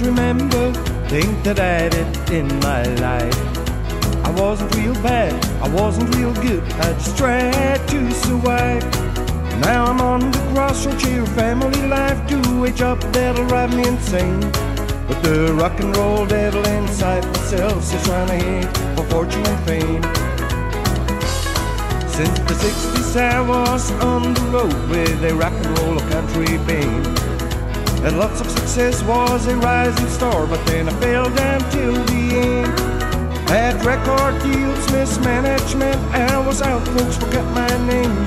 remember, think that I did in my life. I wasn't real bad, I wasn't real good, I just tried to survive. Now I'm on the crossroads here, family life, do a job that'll drive me insane. But the rock and roll devil inside myself is trying to hate for fortune and fame. Since the 60s I was on the road with a rock and roll country band. And lots of success was a rising star, but then I fell down till the end. Had record deals, mismanagement, I was out, folks forgot my name.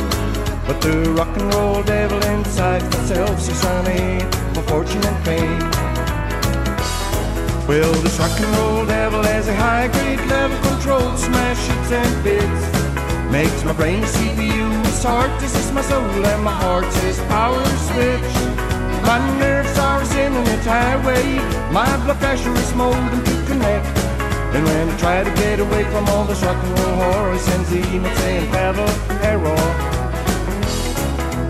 But the rock and roll devil inside myself says I need for fortune and fame. Well, this rock and roll devil has a high grade level control, smash hits and bits. Makes my brain a CPU, heart, this is my soul, and my heart says power switch. My a highway, my blood pressure is molding to connect. And when I try to get away from all the rock and roll horror, sends the email saying fatal error.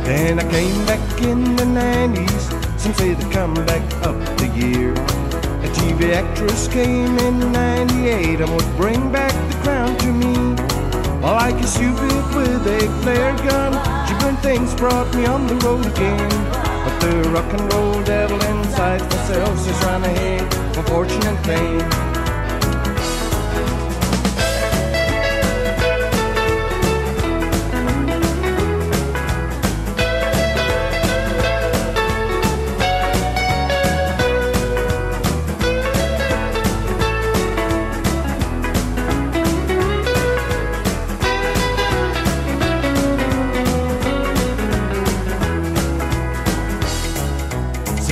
Then I came back in the 90s, some say they come back up the year. A TV actress came in 98 and would bring back the crown to me. Well, like a stupid with a flare gun, she burned things, brought me on the road again. But the rock and roll devil inside myself is trying to hate for fortune and fame.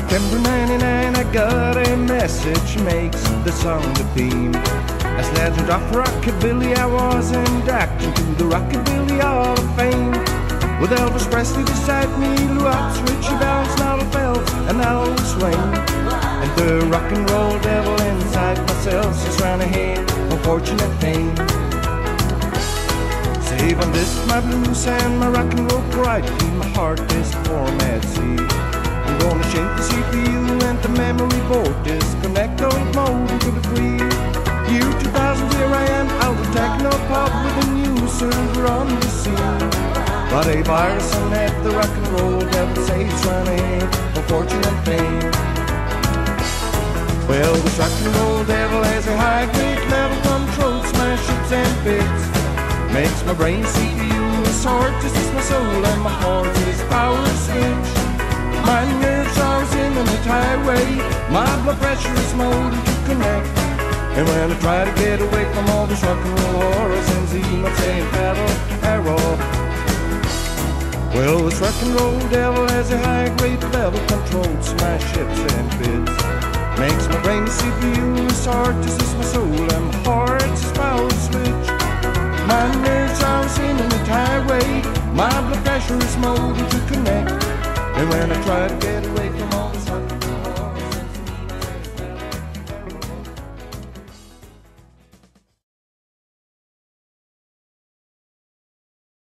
September 99, I got a message, makes the song the theme. As legend of rockabilly, I was inducted to the Rockabilly Hall of Fame. With Elvis Presley beside me, Lou Hobbs, Ritchie Valens, Narvel Felts, and Alvis Wayne. And the rock and roll devil inside myself is for fortune and fame. Save on this my blues and my rock and roll pride, in my heart is format C. I'm gonna change the CPU and the memory board Disconnect. Oh, Old mode into the free Year 2000, here I am out of techno pop With a new server on the scene. But a virus and at the rock and roll Devil saves running for fortune and fame Well, the rock and roll devil has a high grade level control Smash hits and bits Makes my brain CPU heart This is my soul and my heart is power switch My blood pressure is molded to connect. And when I try to get away from all this rock and roll horror, sends the saying fatal error. Well, this rock and roll devil has a high grade level control, smash hits and bits. Makes my brain CPU his heart, this is my soul, my heart is power switch. My nerves are in a highway. My blood pressure is molded to connect. And when I try to get